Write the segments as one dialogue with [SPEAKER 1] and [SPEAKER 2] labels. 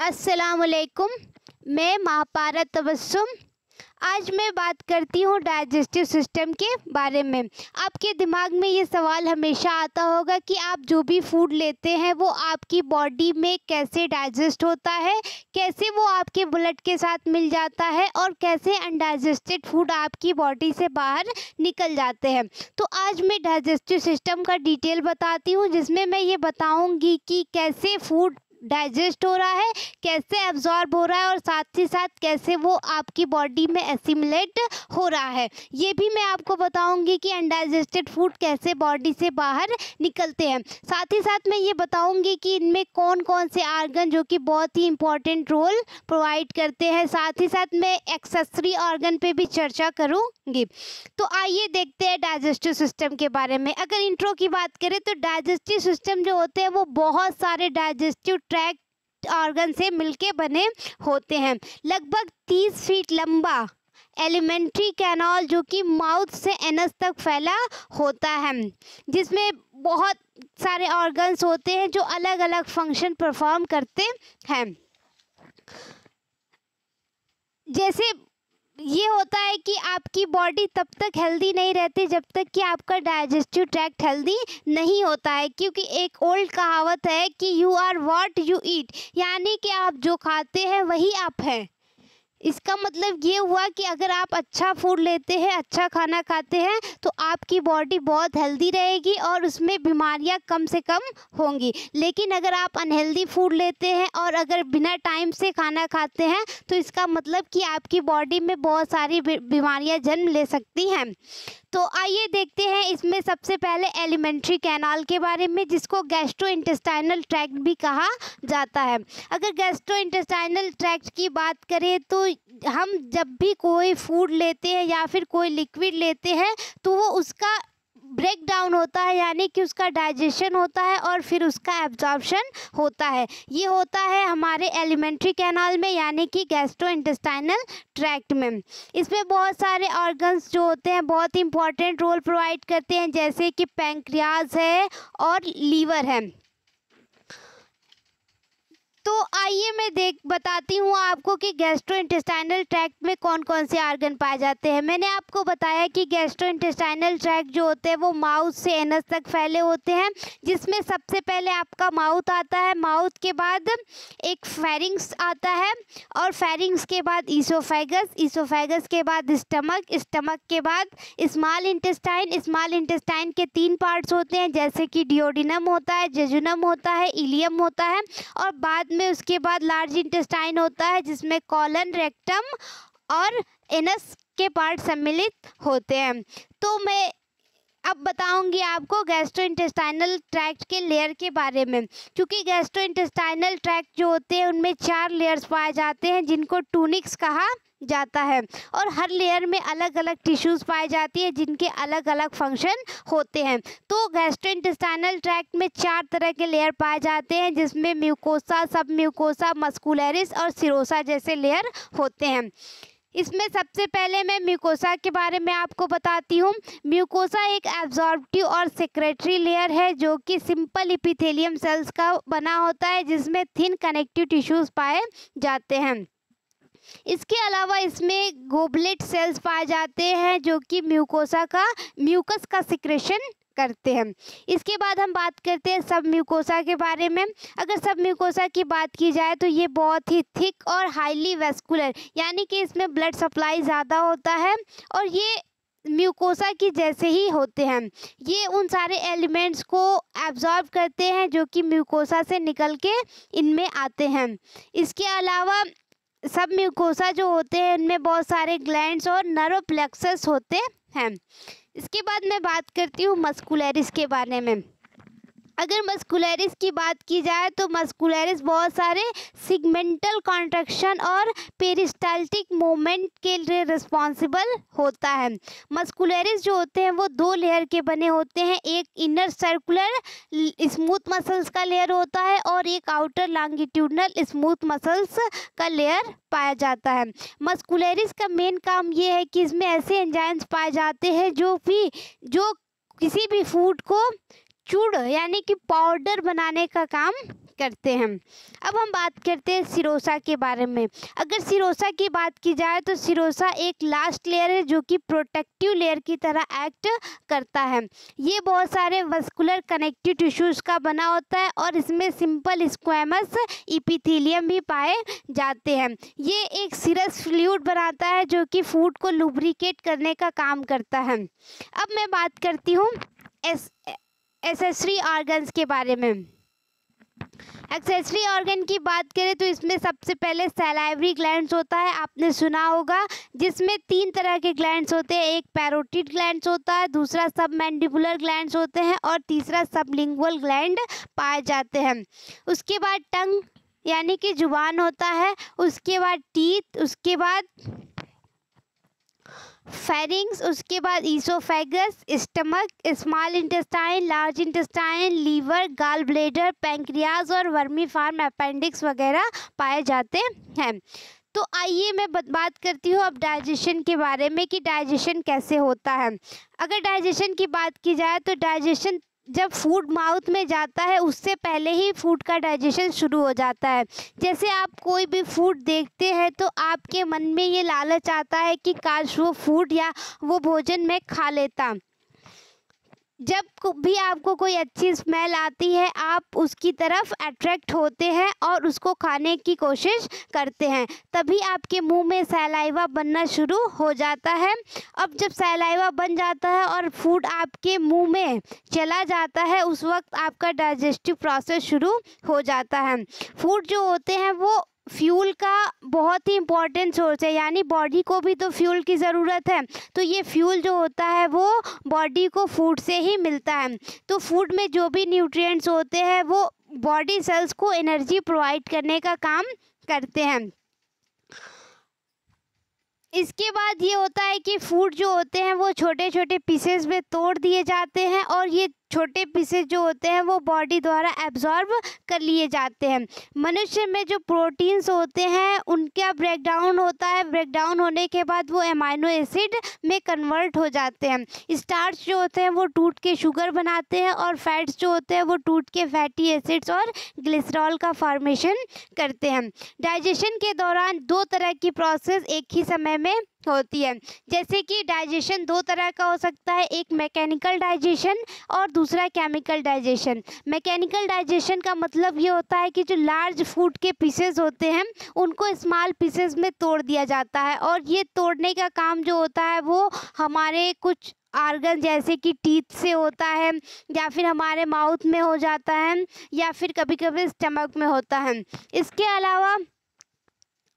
[SPEAKER 1] असलकुम मैं महापारा तबस्सुम आज मैं बात करती हूँ डाइजेस्टिव सिस्टम के बारे में। आपके दिमाग में ये सवाल हमेशा आता होगा कि आप जो भी फ़ूड लेते हैं, वो आपकी बॉडी में कैसे डाइजेस्ट होता है, कैसे वो आपके ब्लड के साथ मिल जाता है और कैसे अनडाइजेस्टेड फ़ूड आपकी बॉडी से बाहर निकल जाते हैं। तो आज मैं डाइजेस्टिव सिस्टम का डिटेल बताती हूँ, जिसमें मैं ये बताऊँगी कि कैसे फ़ूड डाइजेस्ट हो रहा है, कैसे एब्जॉर्ब हो रहा है और साथ ही साथ कैसे वो आपकी बॉडी में एसिमुलेट हो रहा है। ये भी मैं आपको बताऊँगी कि अनडाइजेस्टेड फ़ूड कैसे बॉडी से बाहर निकलते हैं। साथ ही साथ मैं ये बताऊँगी कि इनमें कौन कौन से आर्गन जो कि बहुत ही इंपॉर्टेंट रोल प्रोवाइड करते हैं। साथ ही साथ मैं एक्सेसरी ऑर्गन पे भी चर्चा करूँगी। तो आइए देखते हैं डाइजेस्टिव सिस्टम के बारे में। अगर इंट्रो की बात करें तो डाइजेस्टिव सिस्टम जो होते हैं वो बहुत सारे डाइजेस्टिव ट्रैक्ट ऑर्गन से मिलके बने होते हैं। लगभग तीस फीट लंबा एलिमेंट्री कैनाल जो कि माउथ से एनस तक फैला होता है, जिसमें बहुत सारे ऑर्गन्स होते हैं जो अलग अलग फ़ंक्शन परफॉर्म करते हैं। जैसे ये होता है कि आपकी बॉडी तब तक हेल्दी नहीं रहती जब तक कि आपका डाइजेस्टिव ट्रैक्ट हेल्दी नहीं होता है। क्योंकि एक ओल्ड कहावत है कि you are what you eat यानी कि आप जो खाते हैं वही आप हैं। इसका मतलब ये हुआ कि अगर आप अच्छा फ़ूड लेते हैं अच्छा खाना खाते हैं तो आपकी बॉडी बहुत हेल्दी रहेगी और उसमें बीमारियाँ कम से कम होंगी। लेकिन अगर आप अनहेल्दी फ़ूड लेते हैं और अगर बिना टाइम से खाना खाते हैं तो इसका मतलब कि आपकी बॉडी में बहुत सारी बीमारियाँ जन्म ले सकती हैं। तो आइए देखते हैं इसमें सबसे पहले एलिमेंट्री कैनाल के बारे में, जिसको गैस्ट्रो इंटेस्टाइनल ट्रैक्ट भी कहा जाता है। अगर गैस्ट्रो इंटेस्टाइनल ट्रैक्ट की बात करें तो हम जब भी कोई फ़ूड लेते हैं या फिर कोई लिक्विड लेते हैं तो वो उसका ब्रेक डाउन होता है, यानी कि उसका डाइजेशन होता है और फिर उसका एब्जॉर्बशन होता है। ये होता है हमारे एलिमेंट्री कैनाल में, यानी कि गैस्ट्रो इंटेस्टाइनल ट्रैक्ट में। इसमें बहुत सारे ऑर्गन्स जो होते हैं, बहुत इंपॉर्टेंट रोल प्रोवाइड करते हैं, जैसे कि पैंक्रियाज है और लीवर है। तो आइए मैं देख, बताती हूँ आपको कि गैस्ट्रो इंटेस्टाइनल ट्रैक्ट में कौन कौन से आर्गन पाए जाते हैं। मैंने आपको बताया कि गैस्ट्रो इंटेस्टाइनल ट्रैक्ट जो होते हैं, वो माउथ से एनस तक फैले होते हैं, जिसमें सबसे पहले आपका माउथ आता है। माउथ के बाद एक फेरिंग्स आता है और फेरिंग्स के बाद ईसोफेगस ईसोफेगस के बाद स्टमक स्टमक के बाद स्मॉल इंटेस्टाइन स्मॉल इंटेस्टाइन के तीन पार्ट्स होते हैं, जैसे कि डिओडिनम होता है जेजुनम होता है इलियम होता है और बाद में उसके बाद लार्ज इंटेस्टाइन होता है, जिसमें कॉलन रेक्टम और एनस के पार्ट सम्मिलित होते हैं। तो मैं अब बताऊँगी आपको गैस्ट्रो इंटेस्टाइनल ट्रैक्ट के लेयर के बारे में। क्योंकि गैस्ट्रो इंटेस्टाइनल ट्रैक्ट जो होते हैं, उनमें चार लेयर्स पाए जाते हैं, जिनको टूनिक्स कहा जाता है। और हर लेयर में अलग अलग टिश्यूज़ पाए जाती है, जिनके अलग अलग फ़ंक्शन होते हैं। तो गैस्ट्रोइंटेस्टाइनल ट्रैक्ट में चार तरह के लेयर पाए जाते हैं, जिसमें म्यूकोसा सब म्यूकोसा मस्कुलरिस और सिरोसा जैसे लेयर होते हैं। इसमें सबसे पहले मैं म्यूकोसा के बारे में आपको बताती हूँ। म्यूकोसा एक एब्जॉर्बिव और सेक्रेटरी लेयर है, जो कि सिंपल इपिथेलियम सेल्स का बना होता है, जिसमें थिन कनेक्टिव टिश्यूज़ पाए जाते हैं। इसके अलावा इसमें गोबलेट सेल्स पाए जाते हैं, जो कि म्यूकोसा का म्यूकस का सिक्रेशन करते हैं। इसके बाद हम बात करते हैं सब म्यूकोसा के बारे में। अगर सब म्यूकोसा की बात की जाए तो ये बहुत ही थिक और हाईली वेस्कुलर यानी कि इसमें ब्लड सप्लाई ज़्यादा होता है और ये म्यूकोसा की जैसे ही होते हैं। ये उन सारे एलिमेंट्स को एब्जॉर्ब करते हैं, जो कि म्यूकोसा से निकल के इनमें आते हैं। इसके अलावा सब म्यूकोसा जो होते हैं, इनमें बहुत सारे ग्लैंड्स और नर्व प्लेक्सस होते हैं। इसके बाद मैं बात करती हूँ मस्कुलरिस के बारे में। अगर मस्कुलरिस की बात की जाए तो मस्कुलरिस बहुत सारे सिगमेंटल कॉन्ट्रक्शन और पेरिस्टाल्टिक मूवमेंट के लिए रिस्पॉन्सिबल होता है। मस्कुलरिस जो होते हैं वो दो लेयर के बने होते हैं, एक इनर सर्कुलर स्मूथ मसल्स का लेयर होता है और एक आउटर लॉन्गिट्यूडनल स्मूथ मसल्स का लेयर पाया जाता है। मस्कुलरिस का मेन काम ये है कि इसमें ऐसे एंजाइम्स पाए जाते हैं जो भी, जो किसी भी फ़ूड को चूड़, यानी कि पाउडर बनाने का काम करते हैं। अब हम बात करते हैं सिरोसा के बारे में। अगर सिरोसा की बात की जाए तो सिरोसा एक लास्ट लेयर है, जो कि प्रोटेक्टिव लेयर की तरह एक्ट करता है। ये बहुत सारे वस्कुलर कनेक्टिव टिश्यूज़ का बना होता है और इसमें सिंपल स्क्वेमस इपिथीलियम भी पाए जाते हैं। ये एक सिरस फ्लूड बनाता है, जो कि फ़ूड को लुब्रिकेट करने का काम करता है। अब मैं बात करती हूँ एस एसेसरी ऑर्गन्स के बारे में। एक्सेसरी ऑर्गन की बात करें तो इसमें सबसे पहले सेलाइवरी ग्लैंड्स होता है, आपने सुना होगा, जिसमें तीन तरह के ग्लैंड्स होते हैं, एक पैरोटिड ग्लैंड्स होता है, दूसरा सब मैंडिबुलर ग्लैंड्स होते हैं और तीसरा सब सबलिंगुअल ग्लैंड पाए जाते हैं। उसके बाद टंग, यानी कि ज़ुबान होता है, उसके बाद टीथ उसके बाद फेरिंग्स उसके बाद oesophagus stomach small intestine large intestine liver gall bladder pancreas और वर्मी फार्म अपेंडिक्स वगैरह पाए जाते हैं। तो आइए मैं बात करती हूँ अब डाइजेशन के बारे में कि डाइजेशन कैसे होता है। अगर डाइजेशन की बात की जाए तो डाइजेशन जब फ़ूड माउथ में जाता है, उससे पहले ही फ़ूड का डाइजेशन शुरू हो जाता है। जैसे आप कोई भी फ़ूड देखते हैं तो आपके मन में ये लालच आता है कि काश वो फ़ूड या वो भोजन मैं खा लेता। जब भी आपको कोई अच्छी स्मेल आती है, आप उसकी तरफ़ अट्रैक्ट होते हैं और उसको खाने की कोशिश करते हैं। तभी आपके मुँह में सैलाइवा बनना शुरू हो जाता है। अब जब सैलाइवा बन जाता है और फ़ूड आपके मुँह में चला जाता है, उस वक्त आपका डाइजेस्टिव प्रोसेस शुरू हो जाता है। फ़ूड जो होते हैं, वो फ्यूल का बहुत ही इम्पोर्टेंट सोर्स है, यानी बॉडी को भी तो फ्यूल की ज़रूरत है। तो ये फ्यूल जो होता है, वो बॉडी को फ़ूड से ही मिलता है। तो फ़ूड में जो भी न्यूट्रिएंट्स होते हैं, वो बॉडी सेल्स को एनर्जी प्रोवाइड करने का काम करते हैं। इसके बाद ये होता है कि फ़ूड जो होते हैं, वो छोटे छोटे पीसेस में तोड़ दिए जाते हैं और ये छोटे पीसेस जो होते हैं, वो बॉडी द्वारा एब्जॉर्ब कर लिए जाते हैं। मनुष्य में जो प्रोटीन्स होते हैं, उनका ब्रेकडाउन होता है। ब्रेकडाउन होने के बाद वो एमाइनो एसिड में कन्वर्ट हो जाते हैं। स्टार्च जो होते हैं, वो टूट के शुगर बनाते हैं और फैट्स जो होते हैं, वो टूट के फैटी एसिड्स और ग्लिसरॉल का फॉर्मेशन करते हैं। डाइजेशन के दौरान दो तरह की प्रोसेस एक ही समय में होती है। जैसे कि डाइजेशन दो तरह का हो सकता है, एक मैकेनिकल डाइजेशन और दूसरा केमिकल डाइजेशन। मैकेनिकल डाइजेशन का मतलब ये होता है कि जो लार्ज फ़ूड के पीसेस होते हैं, उनको स्मॉल पीसेस में तोड़ दिया जाता है और ये तोड़ने का काम जो होता है वो हमारे कुछ आर्गन जैसे कि टीथ से होता है या फिर हमारे माउथ में हो जाता है या फिर कभी कभी स्टमक में होता है। इसके अलावा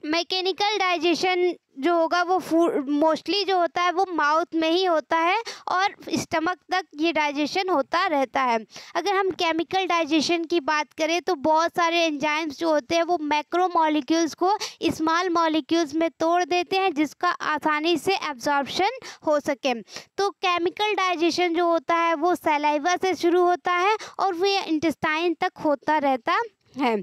[SPEAKER 1] मैकेनिकल डाइजेशन जो होगा वो फ़ूड मोस्टली जो होता है वो माउथ में ही होता है और स्टमक तक ये डाइजेशन होता रहता है। अगर हम केमिकल डाइजेशन की बात करें तो बहुत सारे एंजाइम्स जो होते हैं वो मैक्रो मॉलिक्यूल्स को स्मॉल मॉलिक्यूल्स में तोड़ देते हैं, जिसका आसानी से एब्जॉर्बशन हो सके। तो केमिकल डाइजेशन जो होता है वो सलाइवा से शुरू होता है और वो इंटेस्टाइन तक होता रहता है।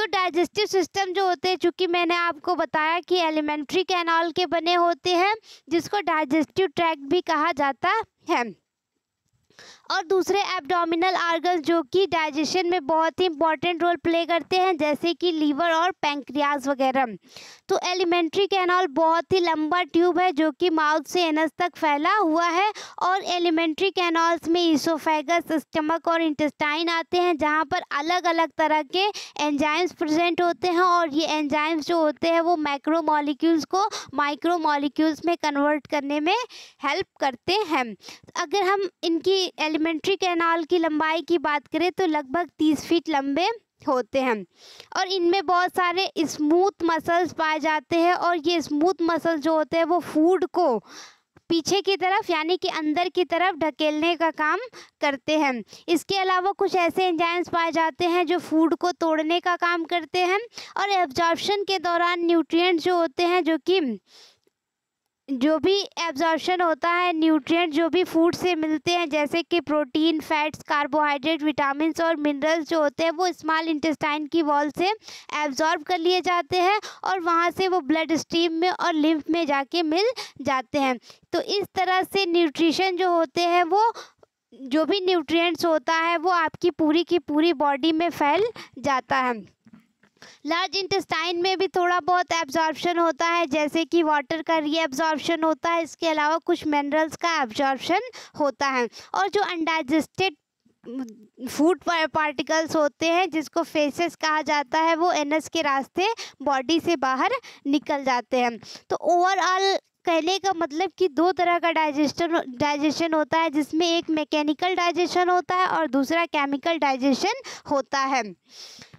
[SPEAKER 1] तो डाइजेस्टिव सिस्टम जो होते हैं, चूँकि मैंने आपको बताया कि एलिमेंट्री कैनाल के बने होते हैं, जिसको डाइजेस्टिव ट्रैक्ट भी कहा जाता है। और दूसरे एब्डोमिनल आर्गन जो कि डाइजेशन में बहुत ही इंपॉर्टेंट रोल प्ले करते हैं, जैसे कि लीवर और पैंक्रियाज वगैरह। तो एलिमेंट्री कैनाल बहुत ही लंबा ट्यूब है जो कि माउथ से एनस तक फैला हुआ है और एलिमेंट्री कैनाल्स में ईसोफेगस स्टमक और इंटेस्टाइन आते हैं, जहाँ पर अलग अलग तरह के एंजाइम्स प्रेजेंट होते हैं और ये एंजाइम्स जो होते हैं वो माइक्रो मॉलिक्यूल्स को माइक्रो मॉलिक्यूल्स में कन्वर्ट करने में हेल्प करते हैं। अगर हम इनकी एलिमेंट्री कैनाल की लंबाई की बात करें तो लगभग तीस फीट लंबे होते हैं। और इनमें बहुत सारे स्मूथ मसल्स पाए जाते हैं और ये स्मूथ मसल्स जो होते हैं वो फ़ूड को पीछे की तरफ़ यानी कि अंदर की तरफ़ ढकेलने का काम करते हैं। इसके अलावा कुछ ऐसे एंजाइम्स पाए जाते हैं जो फ़ूड को तोड़ने का काम करते हैं और एब्जॉर्प्शन के दौरान न्यूट्रिएंट्स जो होते हैं जो कि जो भी एब्जॉर्शन होता है न्यूट्रिएंट जो भी फ़ूड से मिलते हैं, जैसे कि प्रोटीन फैट्स कार्बोहाइड्रेट विटामिन और मिनरल्स जो होते हैं, वो स्मॉल इंटेस्टाइन की वॉल से एब्जॉर्ब कर लिए जाते हैं और वहाँ से वो ब्लड स्ट्रीम में और लिम्फ में जाके मिल जाते हैं। तो इस तरह से न्यूट्रिशन जो होते हैं, वो जो भी न्यूट्रिएंट्स होता है, वो आपकी पूरी की पूरी बॉडी में फैल जाता है। लार्ज इंटेस्टाइन में भी थोड़ा बहुत एब्जॉर्प्शन होता है, जैसे कि वाटर का रीएब्जॉर्प्शन होता है, इसके अलावा कुछ मिनरल्स का एब्जॉर्प्शन होता है। और जो अनडाइजेस्टेड फ़ूड पार्टिकल्स होते हैं, जिसको फेसेस कहा जाता है, वो एनस के रास्ते बॉडी से बाहर निकल जाते हैं। तो ओवरऑल कहने का मतलब कि दो तरह का डाइजेशन डाइजेशन होता है, जिसमें एक मैकेनिकल डाइजेशन होता है और दूसरा केमिकल डाइजेशन होता है।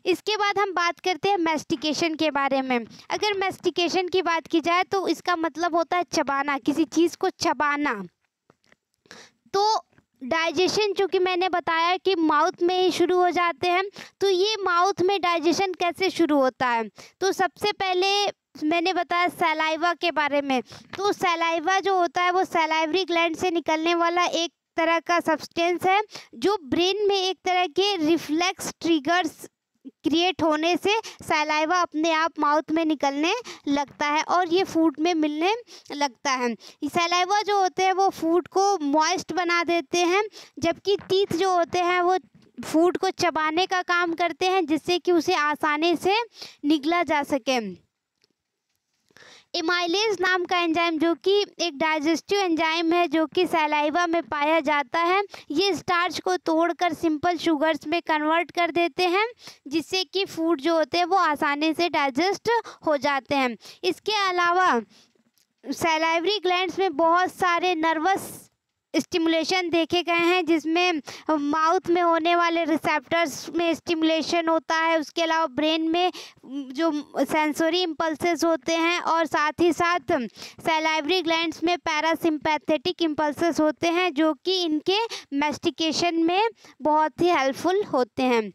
[SPEAKER 1] इसके बाद हम बात करते हैं मेस्टिकेशन के बारे में। अगर मेस्टिकेशन की बात की जाए तो इसका मतलब होता है चबाना, किसी चीज़ को चबाना। तो डाइजेशन चूँकि मैंने बताया कि माउथ में ही शुरू हो जाते हैं तो ये माउथ में डाइजेशन कैसे शुरू होता है? तो सबसे पहले मैंने बताया सलाइवा के बारे में। तो सलाइवा जो होता है वो सलाइवरी ग्लैंड से निकलने वाला एक तरह का सब्सटेंस है, जो ब्रेन में एक तरह के रिफ्लेक्स ट्रिगर्स क्रिएट होने से सलाइवा अपने आप माउथ में निकलने लगता है और ये फ़ूड में मिलने लगता है। सलाइवा जो होते हैं वो फ़ूड को मॉइस्ट बना देते हैं, जबकि तीत जो होते हैं वो फ़ूड को चबाने का काम करते हैं जिससे कि उसे आसानी से निकला जा सके। इमाइलेज नाम का एंजाइम जो कि एक डाइजेस्टिव एंजाइम है, जो कि सलाइवा में पाया जाता है। ये स्टार्च को तोड़कर सिंपल शुगर्स में कन्वर्ट कर देते हैं, जिससे कि फ़ूड जो होते हैं वो आसानी से डाइजेस्ट हो जाते हैं। इसके अलावा सैलाइवरी ग्लैंड्स में बहुत सारे नर्वस स्टिमुलेशन देखे गए हैं, जिसमें माउथ में होने वाले रिसेप्टर्स में स्टिमुलेशन होता है। उसके अलावा ब्रेन में जो सेंसोरी इम्पल्सेस होते हैं और साथ ही साथ सेलाइवरी ग्लैंड्स में पैरासिम्पैथेटिक इम्पल्सेस होते हैं, जो कि इनके मेस्टिकेशन में बहुत ही हेल्पफुल होते हैं।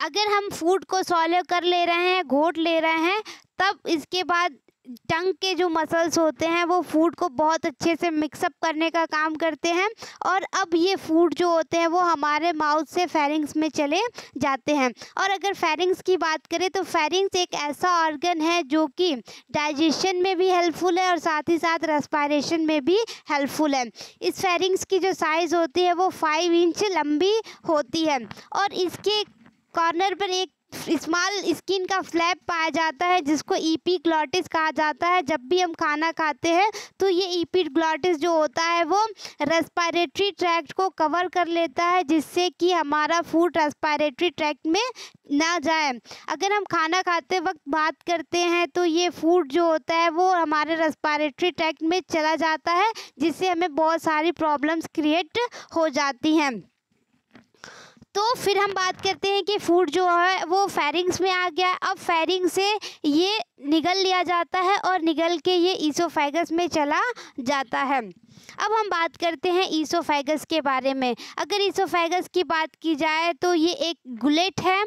[SPEAKER 1] अगर हम फ़ूड को सॉल्व कर ले रहे हैं, घोट ले रहे हैं, तब इसके बाद टंग के जो मसल्स होते हैं, वो फ़ूड को बहुत अच्छे से मिक्सअप करने का काम करते हैं और अब ये फ़ूड जो होते हैं, वो हमारे माउथ से फेरिंग्स में चले जाते हैं। और अगर फेरिंग्स की बात करें तो फेरिंग्स एक ऐसा ऑर्गन है जो कि डाइजेशन में भी हेल्पफुल है और साथ ही साथ रेस्पायरेशन में भी हेल्पफुल है। इस फेरिंग्स की जो साइज़ होती है, वो फाइव इंच लंबी होती है और इसके कॉर्नर पर एक स्मॉल स्किन का फ्लैप पाया जाता है, जिसको ईपी ग्लॉटिस कहा जाता है। जब भी हम खाना खाते हैं तो ये ईपी ग्लॉटिस जो होता है, वो रेस्पायरेटरी ट्रैक्ट को कवर कर लेता है, जिससे कि हमारा फ़ूड रेस्पायरेटरी ट्रैक्ट में ना जाए। अगर हम खाना खाते वक्त बात करते हैं तो ये फ़ूड जो होता है, वो हमारे रेस्पायरेटरी ट्रैक्ट में चला जाता है, जिससे हमें बहुत सारी प्रॉब्लम्स क्रिएट हो जाती हैं। तो फिर हम बात करते हैं कि फ़ूड जो है, वो फेरिंग्स में आ गया। अब फेरिंग से ये निगल लिया जाता है और निगल के ये ईसोफेगस में चला जाता है। अब हम बात करते हैं ईसोफेगस के बारे में। अगर ईसोफेगस की बात की जाए तो ये एक गुलेट है,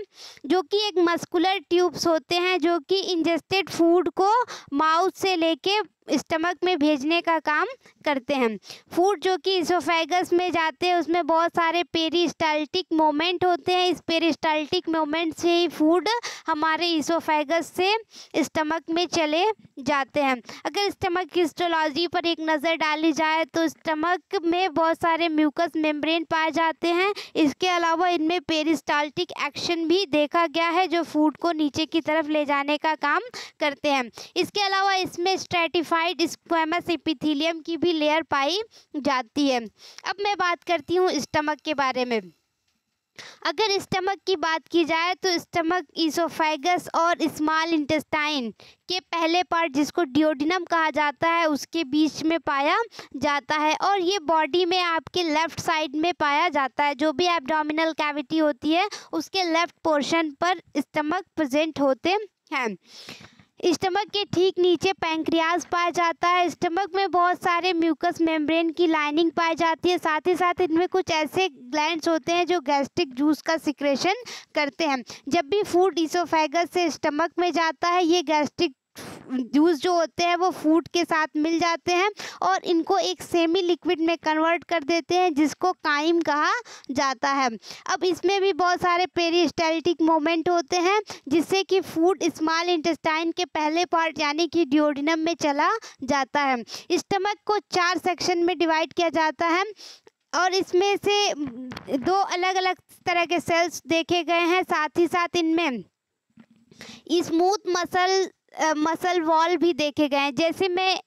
[SPEAKER 1] जो कि एक मस्कुलर ट्यूब्स होते हैं, जो कि इंजेस्टेड फ़ूड को माउथ से लेके स्टमक में भेजने का काम करते हैं। फ़ूड जो कि इसोफेगस में जाते हैं, उसमें बहुत सारे पेरिस्टाल्टिक मोमेंट होते हैं। इस पेरिस्टाल्टिक मोमेंट से ही फ़ूड हमारे इसोफेगस से स्टमक में चले जाते हैं। अगर स्टमक हिस्टोलॉजी पर एक नज़र डाली जाए तो स्टमक में बहुत सारे म्यूकस मेम्ब्रेन पाए जाते हैं। इसके अलावा इनमें पेरिस्टाल्टिक एक्शन भी देखा गया है, जो फ़ूड को नीचे की तरफ़ ले जाने का काम करते हैं। इसके अलावा इसमें स्ट्रेटिफाई साइड स्क्वेमस एपिथेलियम की भी लेयर पाई जाती है। अब मैं बात करती हूँ स्टमक के बारे में। अगर स्टमक की बात की जाए तो स्टमक ईसोफेगस और स्मॉल इंटेस्टाइन के पहले पार्ट जिसको डिओडिनम कहा जाता है, उसके बीच में पाया जाता है और ये बॉडी में आपके लेफ़्ट साइड में पाया जाता है। जो भी एब्डोमिनल कैविटी होती है, उसके लेफ़्ट पोर्शन पर स्टमक प्रेजेंट होते हैं। स्टमक के ठीक नीचे पैंक्रियाज पाया जाता है। स्टमक में बहुत सारे म्यूकस मेम्ब्रेन की लाइनिंग पाई जाती है। साथ ही साथ इनमें कुछ ऐसे ग्लैंड्स होते हैं जो गैस्ट्रिक जूस का सिक्रेशन करते हैं। जब भी फ़ूड इसोफेगस से स्टमक में जाता है, ये गैस्ट्रिक जूस जो होते हैं, वो फ़ूड के साथ मिल जाते हैं और इनको एक सेमी लिक्विड में कन्वर्ट कर देते हैं, जिसको काइम कहा जाता है। अब इसमें भी बहुत सारे पेरिस्टाइटिक मोमेंट होते हैं, जिससे कि फ़ूड स्मॉल इंटेस्टाइन के पहले पार्ट यानी कि डिओडिनम में चला जाता है। स्टमक को चार सेक्शन में डिवाइड किया जाता है और इसमें से दो अलग अलग तरह के सेल्स देखे गए हैं, साथ ही साथ इनमें। स्मूथ मसल मसल वॉल भी देखे गए हैं। जैसे मैं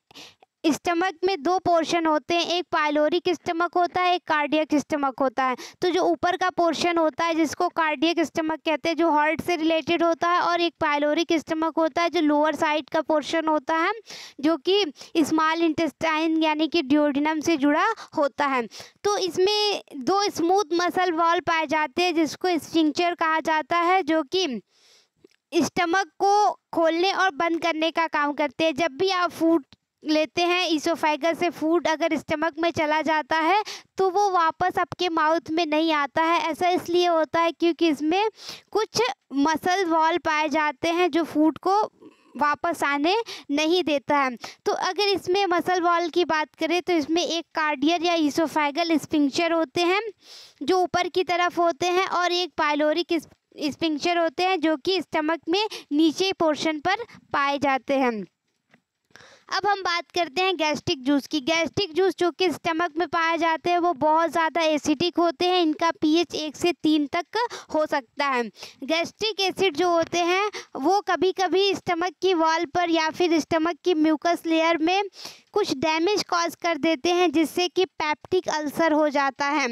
[SPEAKER 1] स्टमक में दो पोर्शन होते हैं, एक पायलोरिक स्टमक होता है, एक कार्डियक स्टमक होता है। तो जो ऊपर का पोर्शन होता है, जिसको कार्डियक स्टमक कहते हैं, जो हार्ट से रिलेटेड होता है और एक पायलोरिक स्टमक होता है, जो लोअर साइड का पोर्शन होता है, जो कि स्मॉल इंटेस्टाइन यानी कि ड्योडिनम से जुड़ा होता है। तो इसमें दो स्मूथ मसल वॉल पाए जाते हैं, जिसको स्टिंक्चर कहा जाता है, जो कि स्टमक को खोलने और बंद करने का काम करते हैं। जब भी आप फ़ूड लेते हैं ईसोफाइगस से फ़ूड अगर स्टमक में चला जाता है तो वो वापस आपके माउथ में नहीं आता है। ऐसा इसलिए होता है क्योंकि इसमें कुछ मसल वॉल पाए जाते हैं जो फ़ूड को वापस आने नहीं देता है। तो अगर इसमें मसल वॉल की बात करें तो इसमें एक कार्डियर या ईसोफाइगल स्पिंक्चर होते हैं, जो ऊपर की तरफ़ होते हैं और एक पायलोरिक स्पिंक्चर होते हैं जो कि स्टमक में नीचे पोर्शन पर पाए जाते हैं। अब हम बात करते हैं गैस्ट्रिक जूस की। गैस्ट्रिक जूस जो कि स्टमक में पाए जाते हैं, वो बहुत ज़्यादा एसिडिक होते हैं। इनका पीएच एक से तीन तक हो सकता है। गैस्ट्रिक एसिड जो होते हैं, वो कभी कभी स्टमक की वॉल पर या फिर स्टमक की म्यूकस लेयर में कुछ डैमेज कॉज कर देते हैं, जिससे कि पैप्टिक अल्सर हो जाता है।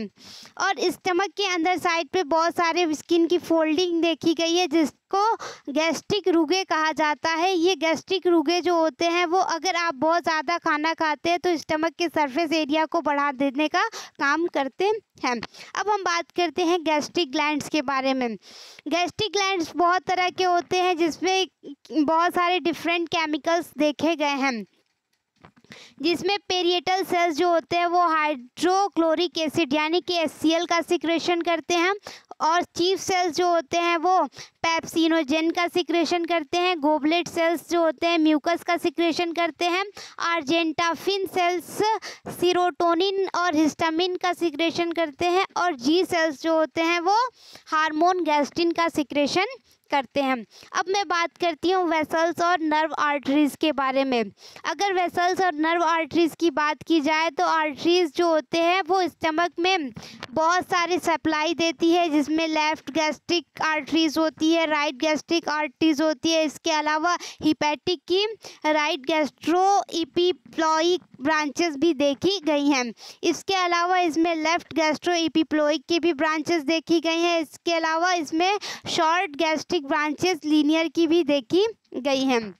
[SPEAKER 1] और स्टमक के अंदर साइड पे बहुत सारे स्किन की फोल्डिंग देखी गई है, जिसको गैस्ट्रिक रुगे कहा जाता है। ये गैस्ट्रिक रुगे जो होते हैं, वो अगर आप बहुत ज़्यादा खाना खाते हैं तो स्टमक के सरफेस एरिया को बढ़ा देने का काम करते हैं। अब हम बात करते हैं गैस्ट्रिक ग्लैंड्स के बारे में। गैस्ट्रिक ग्लैंड्स बहुत तरह के होते हैं, जिसमें बहुत सारे डिफरेंट केमिकल्स देखे गए हैं। जिसमें पेरिएटल सेल्स जो होते हैं, वो हाइड्रोक्लोरिक एसिड यानी कि एससीएल का सिक्रेशन करते हैं और चीफ सेल्स जो होते हैं, वो पैप्सिनोजेन का सिक्रेशन करते हैं गोबलेट सेल्स जो होते हैं म्यूकस का सिक्रेशन करते हैं आर्जेंटाफिन सेल्स सीरोटोनिन और हिस्टामिन का सिक्रेशन करते हैं और जी सेल्स जो होते हैं, वो हार्मोन गैस्टिन का सिक्रेशन करते हैं। अब मैं बात करती हूँ वेसल्स और नर्व आर्टरीज़ के बारे में। अगर वेसल्स और नर्व आर्टरीज़ की बात की जाए तो आर्टरीज़ जो होते हैं वो स्टमक में बहुत सारी सप्लाई देती है, जिसमें लेफ़्ट गैस्ट्रिक आर्टरीज़ होती है, राइट गैस्ट्रिक आर्टरीज़ होती है। इसके अलावा हिपैटिक की राइट गैस्ट्रो इपीप्लॉइक ब्रांचेस भी देखी गई हैं। इसके अलावा इसमें लेफ़्ट गैस्ट्रो इपीप्लॉइक की भी ब्रांचेस देखी गई हैं। इसके अलावा इसमें short gastric basic branches linear की भी देखी गई हैं।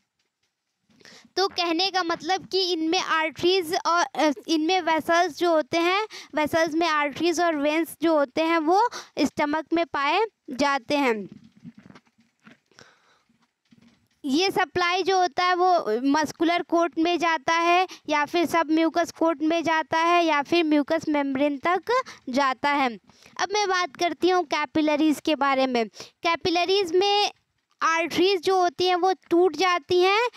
[SPEAKER 1] तो कहने का मतलब कि इनमें आर्टरीज और इनमें वेसल्स जो होते हैं वेसल्स में आर्टरीज और वेंस जो होते हैं, वो स्टमक में पाए जाते हैं। ये सप्लाई जो होता है वो मस्कुलर कोट में जाता है या फिर सब म्यूकस कोट में जाता है या फिर म्यूकस मेम्ब्रेन तक जाता है। अब मैं बात करती हूँ कैपिलरीज़ के बारे में। कैपिलरीज़ में आर्टरीज जो होती हैं वो टूट जाती हैं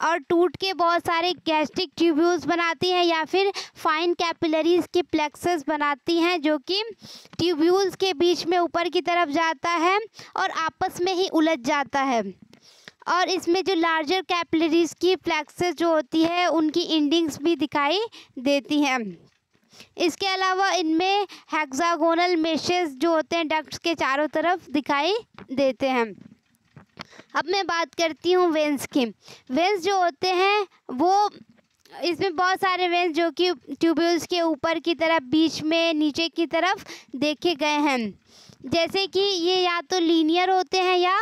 [SPEAKER 1] और टूट के बहुत सारे गैस्ट्रिक ट्यूब्यूल्स बनाती हैं या फिर फाइन कैपिलरीज के प्लेक्सेस बनाती हैं जो कि ट्यूब्यूल्स के बीच में ऊपर की तरफ़ जाता है और आपस में ही उलझ जाता है। और इसमें जो लार्जर कैपलरीज की फ्लैक्सेस जो होती है, उनकी इंडिंग्स भी दिखाई देती हैं। इसके अलावा इनमें हेक्सागोनल मेशेस जो होते हैं डक्ट्स के चारों तरफ़ दिखाई देते हैं। अब मैं बात करती हूँ वेंस की। वेंस जो होते हैं, वो इसमें बहुत सारे वेंस जो कि ट्यूब्यूल्स के ऊपर की तरफ़, बीच में, नीचे की तरफ़ देखे गए हैं। जैसे कि ये या तो लीनियर होते हैं या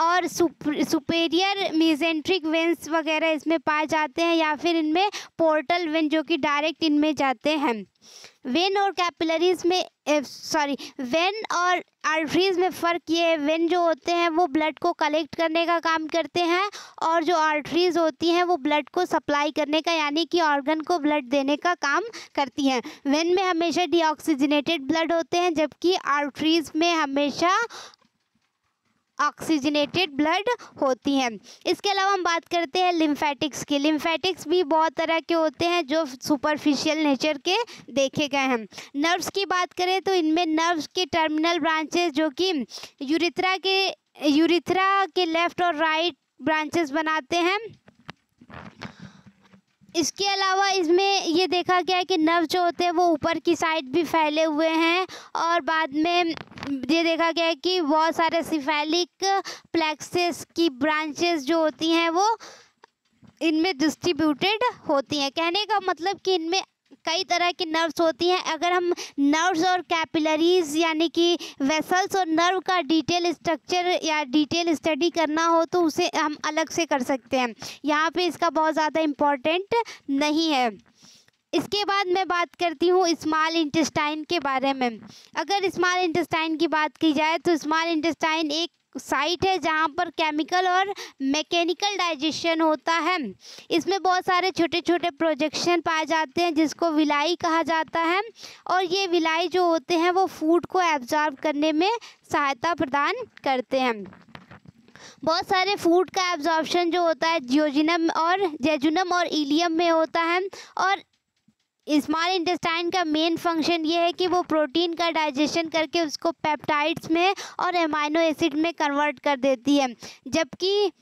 [SPEAKER 1] और सुपेरियर मीजेंट्रिक वेंस वगैरह इसमें पाए जाते हैं या फिर इनमें पोर्टल वेन जो कि डायरेक्ट इनमें जाते हैं। वेन और कैपिलरीज में सॉरी वेन और आर्टरीज में फ़र्क ये है वेन जो होते हैं वो ब्लड को कलेक्ट करने का काम करते हैं और जो आर्टरीज होती हैं वो ब्लड को सप्लाई करने का, यानी कि ऑर्गन को ब्लड देने का काम करती हैं। वेन में हमेशा डीऑक्सीजनेटेड ब्लड होते हैं, जबकि आर्टरीज में हमेशा ऑक्सीजनेटेड ब्लड होती हैं। इसके अलावा हम बात करते हैं लिम्फेटिक्स की। लिम्फेटिक्स भी बहुत तरह के होते हैं जो सुपरफिशियल नेचर के देखे गए हैं। नर्व्स की बात करें तो इनमें नर्व्स के टर्मिनल ब्रांचेस जो कि यूरिथ्रा के यूरिथ्रा के लेफ़्ट और राइट ब्रांचेस बनाते हैं। इसके अलावा इसमें ये देखा गया है कि नर्व जो होते हैं वो ऊपर की साइड भी फैले हुए हैं और बाद में ये देखा गया है कि बहुत सारे सिफेलिक प्लेक्सेस की ब्रांचेस जो होती हैं वो इनमें डिस्ट्रीब्यूटेड होती हैं। कहने का मतलब कि इनमें कई तरह की नर्व्स होती हैं। अगर हम नर्व्स और कैपिलरीज यानी कि वेसल्स और नर्व का डिटेल स्ट्रक्चर या डिटेल स्टडी करना हो तो उसे हम अलग से कर सकते हैं। यहाँ पे इसका बहुत ज़्यादा इम्पोर्टेंट नहीं है। इसके बाद मैं बात करती हूँ स्मॉल इंटेस्टाइन के बारे में। अगर स्मॉल इंटेस्टाइन की बात की जाए तो स्मॉल इंटेस्टाइन एक साइट है जहाँ पर केमिकल और मैकेनिकल डाइजेशन होता है। इसमें बहुत सारे छोटे छोटे प्रोजेक्शन पाए जाते हैं जिसको विलाई कहा जाता है और ये विलाई जो होते हैं वो फ़ूड को एब्जॉर्ब करने में सहायता प्रदान करते हैं। बहुत सारे फ़ूड का एब्जॉर्बशन जो होता है जियोजिनम और जेजुनम और इलियम में होता है और स्मॉल इंटेस्टाइन का मेन फ़ंक्शन ये है कि वो प्रोटीन का डाइजेशन करके उसको पेप्टाइड्स में और एमाइनो एसिड में कन्वर्ट कर देती है। जबकि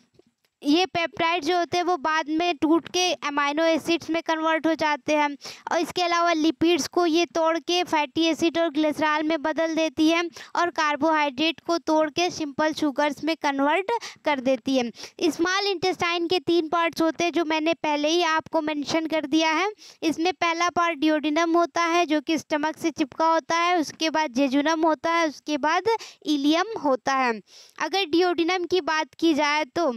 [SPEAKER 1] ये पेप्टाइड जो होते हैं, वो बाद में टूट के अमाइनो एसिड्स में कन्वर्ट हो जाते हैं। और इसके अलावा लिपिड्स को ये तोड़ के फैटी एसिड और ग्लिसरॉल में बदल देती है और कार्बोहाइड्रेट को तोड़ के सिंपल शुगर्स में कन्वर्ट कर देती है। स्मॉल इंटेस्टाइन के तीन पार्ट्स होते हैं, जो मैंने पहले ही आपको मेंशन कर दिया है। इसमें पहला पार्ट डिओडिनम होता है, जो कि स्टमक से चिपका होता है, उसके बाद जेजुनम होता है, उसके बाद इलियम होता है। अगर डिओडिनम की बात की जाए तो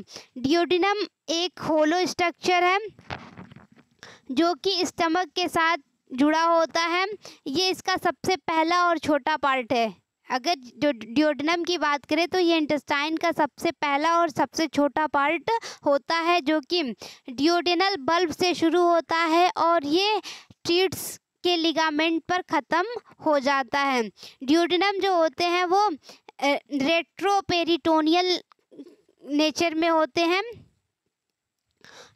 [SPEAKER 1] डिओडिनम एक होलो स्ट्रक्चर है, जो कि स्टमक के साथ जुड़ा होता है। ये इसका सबसे पहला और छोटा पार्ट है। अगर जो डिओडिनम की बात करें तो ये इंटेस्टाइन का सबसे पहला और सबसे छोटा पार्ट होता है, जो कि डिओडिनल बल्ब से शुरू होता है और ये ट्रीट्स के लिगामेंट पर ख़त्म हो जाता है। डिओडिनम जो होते हैं वो रेट्रोपेरिटोनियल नेचर में होते हैं।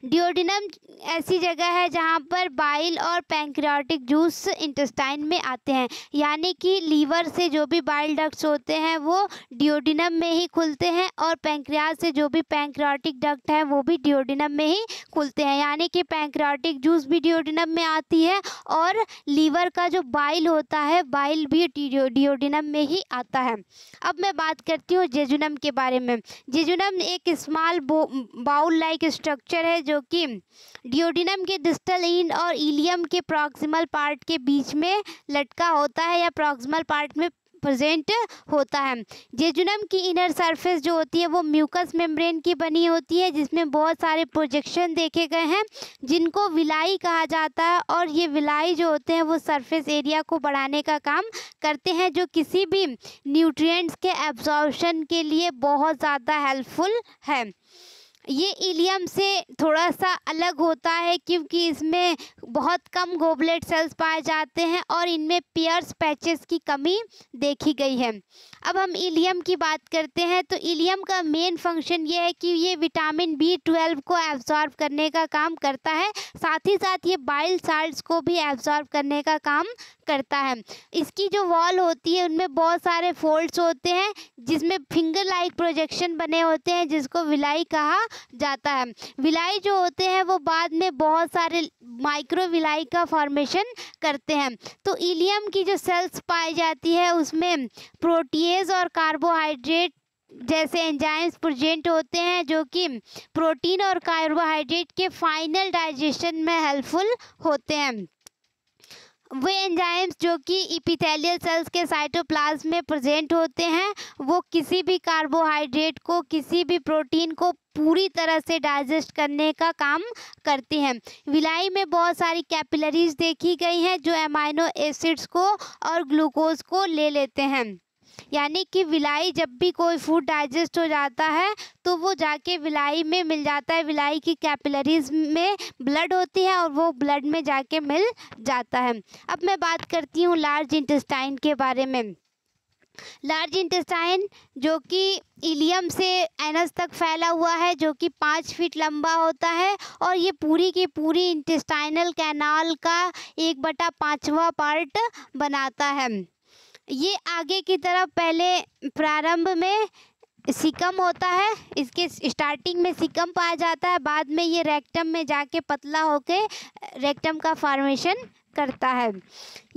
[SPEAKER 1] डिओडिनम ऐसी जगह है जहाँ पर बाइल और पैंक्रियाटिक जूस इंटेस्टाइन में आते हैं। यानी कि लीवर से जो भी बाइल डक्ट्स होते हैं, वो डिओडिनम में ही खुलते हैं और पैंक्रियाज से जो भी पैंक्रियाटिक डक्ट है, वो भी डिओडिनम में ही खुलते हैं। यानी कि पैंक्रियाटिक जूस भी डिओडिनम में आती है और लीवर का जो बाइल होता है बाइल भी डिओडिनम में ही आता है। अब मैं बात करती हूँ जेजुनम के बारे में। जेजुनम एक स्मॉल बाउल लाइक स्ट्रक्चर है जो कि डिओडिनम के डिस्टल इन और इलियम के प्रॉक्सिमल पार्ट के बीच में लटका होता है या प्रॉक्सिमल पार्ट में प्रेजेंट होता है। जेजुनम की इनर सरफेस जो होती है वो म्यूकस मेम्ब्रेन की बनी होती है, जिसमें बहुत सारे प्रोजेक्शन देखे गए हैं, जिनको विलाई कहा जाता है और ये विलाई जो होते हैं वो सरफेस एरिया को बढ़ाने का काम करते हैं, जो किसी भी न्यूट्रिएंट्स के एब्जॉर्बशन के लिए बहुत ज़्यादा हेल्पफुल है। ये इलियम से थोड़ा सा अलग होता है क्योंकि इसमें बहुत कम गोबलेट सेल्स पाए जाते हैं और इनमें पियर्स पैचेस की कमी देखी गई है। अब हम इलियम की बात करते हैं तो इलियम का मेन फ़ंक्शन ये है कि ये विटामिन बी ट्वेल्व को एब्जॉर्ब करने का काम करता है। साथ ही साथ ये बाइल साल्ट्स को भी एब्जॉर्ब करने का काम करता है। इसकी जो वॉल होती है, उनमें बहुत सारे फोल्ड्स होते हैं, जिसमें फिंगर लाइक प्रोजेक्शन बने होते हैं, जिसको विलाई कहा जाता है। विलाई जो होते हैं, वो बाद में बहुत सारे माइक्रो विलाई का फॉर्मेशन करते हैं। तो इलियम की जो सेल्स पाई जाती है, उसमें प्रोटीज और कार्बोहाइड्रेट जैसे एंजाइम्स प्रेजेंट होते हैं, जो कि प्रोटीन और कार्बोहाइड्रेट के फाइनल डाइजेशन में हेल्पफुल होते हैं। वे एंजाइम्स जो कि इपिथेलियल सेल्स के साइटोप्लाज्म में प्रेजेंट होते हैं, वो किसी भी कार्बोहाइड्रेट को, किसी भी प्रोटीन को पूरी तरह से डाइजेस्ट करने का काम करते हैं। विलाई में बहुत सारी कैपिलरीज देखी गई हैं, जो एमाइनो एसिड्स को और ग्लूकोज को ले लेते हैं। यानी कि विलाई जब भी कोई फ़ूड डाइजेस्ट हो जाता है तो वो जाके विलाई में मिल जाता है। विलाई की कैपिलरीज में ब्लड होती है और वो ब्लड में जाके मिल जाता है। अब मैं बात करती हूँ लार्ज इंटेस्टाइन के बारे में। लार्ज इंटेस्टाइन जो कि इलियम से एनस तक फैला हुआ है, जो कि पाँच फीट लंबा होता है और ये पूरी की पूरी इंटेस्टाइनल कैनाल का एक बटा पाँचवा पार्ट बनाता है। ये आगे की तरफ़ पहले प्रारंभ में सिकम होता है, इसके स्टार्टिंग में सिकम पाया जाता है, बाद में ये रेक्टम में जाके पतला होके रेक्टम का फॉर्मेशन करता है।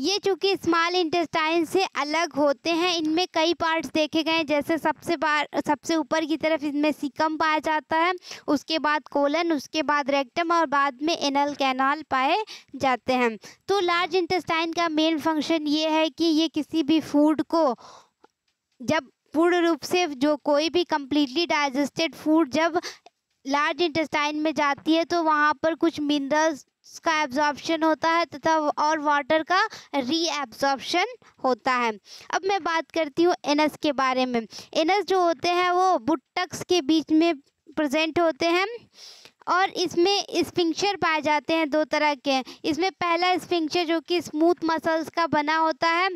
[SPEAKER 1] ये चूँकि स्मॉल इंटेस्टाइन से अलग होते हैं, इनमें कई पार्ट्स देखे गए जैसे सबसे बार, सबसे ऊपर की तरफ़ इनमें सिकम पाया जाता है, उसके बाद कोलन उसके बाद रेक्टम और बाद में एनल कैनाल पाए जाते हैं। तो लार्ज इंटेस्टाइन का मेन फ़ंक्शन ये है कि ये किसी भी फ़ूड को, जब पूर्ण रूप से जो कोई भी कम्प्लीटली डाइजेस्टेड फ़ूड जब लार्ज इंटेस्टाइन में जाती है तो वहाँ पर कुछ मिनरल्स का एब्जॉर्प्शन होता है तथा और वाटर का रीएब्जॉर्प्शन होता है। अब मैं बात करती हूँ एनस के बारे में। एनस जो होते हैं वो बुटक्स के बीच में प्रेजेंट होते हैं और इसमें स्पिंक्चर पाए जाते हैं दो तरह के। इसमें पहला स्पिंक्चर जो कि स्मूथ मसल्स का बना होता है,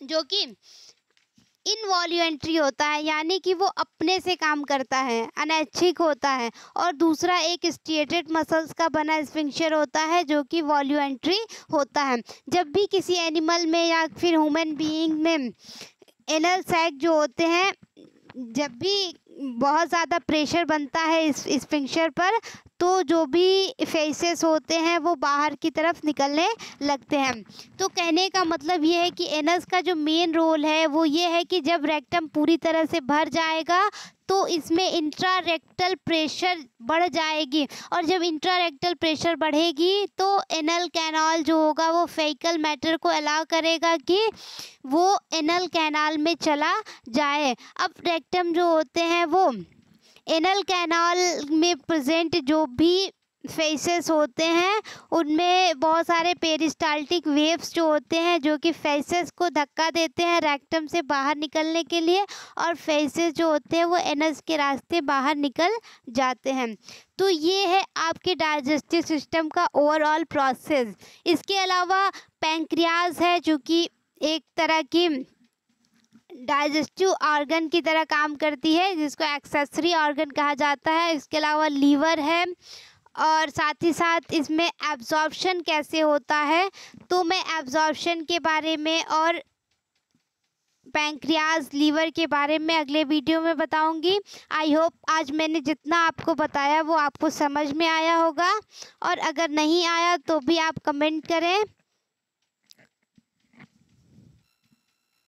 [SPEAKER 1] जो कि इनवॉल्यूंट्री होता है, यानी कि वो अपने से काम करता है, अनैच्छिक होता है। और दूसरा एक स्टेटेड मसल्स का बना स्पिंक्चर होता है, जो कि वॉल्यूंट्री होता है। जब भी किसी एनिमल में या फिर ह्यूमन बीइंग में एनल सैक जो होते हैं, जब भी बहुत ज़्यादा प्रेशर बनता है इस स्पिंक्चर पर तो जो भी फेसेस होते हैं, वो बाहर की तरफ़ निकलने लगते हैं। तो कहने का मतलब ये है कि एनस का जो मेन रोल है, वो ये है कि जब रेक्टम पूरी तरह से भर जाएगा तो इसमें इंट्रारेक्टल प्रेशर बढ़ जाएगी। और जब इंट्रारेक्टल प्रेशर बढ़ेगी तो एनल कैनाल जो होगा, वो फेकल मैटर को अलाउ करेगा कि वो एनल कैनाल में चला जाए। अब रेक्टम जो होते हैं, वो एनल कैनाल में प्रेजेंट जो भी फेसेस होते हैं, उनमें बहुत सारे पेरिस्टाल्टिक वेव्स जो होते हैं, जो कि फेसेस को धक्का देते हैं रेक्टम से बाहर निकलने के लिए और फेसेस जो होते हैं वो एनस के रास्ते बाहर निकल जाते हैं। तो ये है आपके डाइजेस्टिव सिस्टम का ओवरऑल प्रोसेस। इसके अलावा पैंक्रियाज है जो कि एक तरह की डाइजेस्टिव ऑर्गन की तरह काम करती है, जिसको एक्सेसरी ऑर्गन कहा जाता है। इसके अलावा लीवर है और साथ ही साथ इसमें एब्जॉर्प्शन कैसे होता है तो मैं एब्जॉर्प्शन के बारे में और पैंक्रियाज लीवर के बारे में अगले वीडियो में बताऊँगी। आई होप आज मैंने जितना आपको बताया वो आपको समझ में आया होगा। और अगर नहीं आया तो भी आप कमेंट करें।